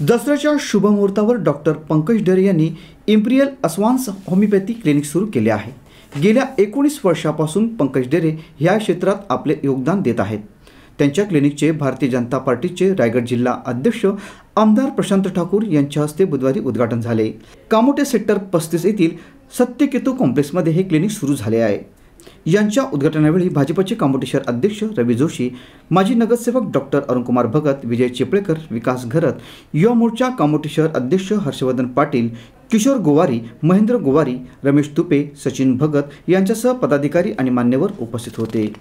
दसऱ्याच्या शुभमुहूर्तावर डॉक्टर पंकज डेरे यांनी Imperial अस्वान्स homeopathy clinic सुरू केले आहे. गेल्या एकोणीस वर्षापासून पंकज डेरे ह्या क्षेत्रात आपले योगदान देत आहेत. त्यांच्या क्लिनिकचे भारतीय जनता पार्टीचे रायगड जिल्हा अध्यक्ष आमदार प्रशांत ठाकूर यांच्या हस्ते बुधवारी उद्घाटन झाले. कामोटे सेक्टर पस्तीस येथील सत्यकेतू कॉम्प्लेक्समध्ये हे क्लिनिक सुरू झाले आहे. यांच्या उद्घाटनावेळी भाजपचे कामोटे शहर अध्यक्ष रवी जोशी माजी नगरसेवक डॉक्टर अरुणकुमार भगत विजय चिपळेकर विकास घरत युवा मोर्चा कामोटे शहर अध्यक्ष हर्षवर्धन पाटील किशोर गोवारी महेंद्र गोवारी रमेश तुपे सचिन भगत यांच्यासह पदाधिकारी आणि मान्यवर उपस्थित होते.